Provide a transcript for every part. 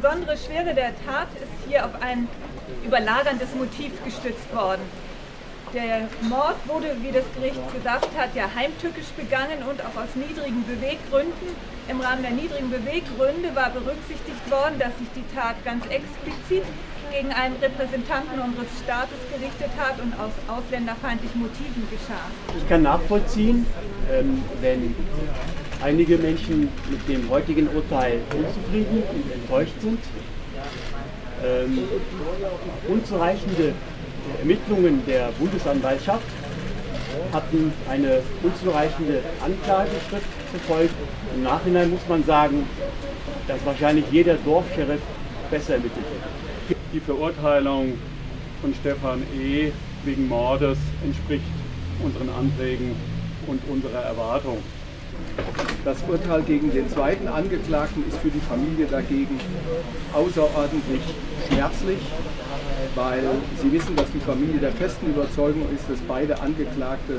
besondere Schwere der Tat ist hier auf ein überlagerndes Motiv gestützt worden. Der Mord wurde, wie das Gericht gesagt hat, ja heimtückisch begangen und auch aus niedrigen Beweggründen. Im Rahmen der niedrigen Beweggründe war berücksichtigt worden, dass sich die Tat ganz explizit gegen einen Repräsentanten unseres Staates gerichtet hat und aus ausländerfeindlichen Motiven geschah. Ich kann nachvollziehen, ähm, wenn einige Menschen mit dem heutigen Urteil unzufrieden und enttäuscht sind. Ähm, unzureichende Ermittlungen der Bundesanwaltschaft hatten eine unzureichende Anklageschrift zufolge. Im Nachhinein muss man sagen, dass wahrscheinlich jeder Dorfscheriff besser ermittelt hätte. Die Verurteilung von Stefan E. wegen Mordes entspricht unseren Anträgen und unserer Erwartung. Das Urteil gegen den zweiten Angeklagten ist für die Familie dagegen außerordentlich schmerzlich, weil Sie wissen, dass die Familie der festen Überzeugung ist, dass beide Angeklagte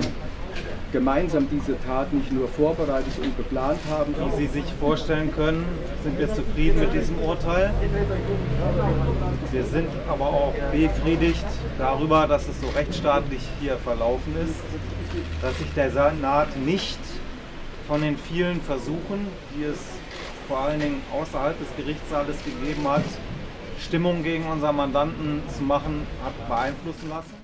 gemeinsam diese Tat nicht nur vorbereitet und geplant haben. Wie Sie sich vorstellen können, sind wir zufrieden mit diesem Urteil. Wir sind aber auch befriedigt darüber, dass es so rechtsstaatlich hier verlaufen ist, dass sich der Senat nicht von den vielen Versuchen, die es vor allen Dingen außerhalb des Gerichtssaales gegeben hat, Stimmung gegen unseren Mandanten zu machen, hat beeinflussen lassen.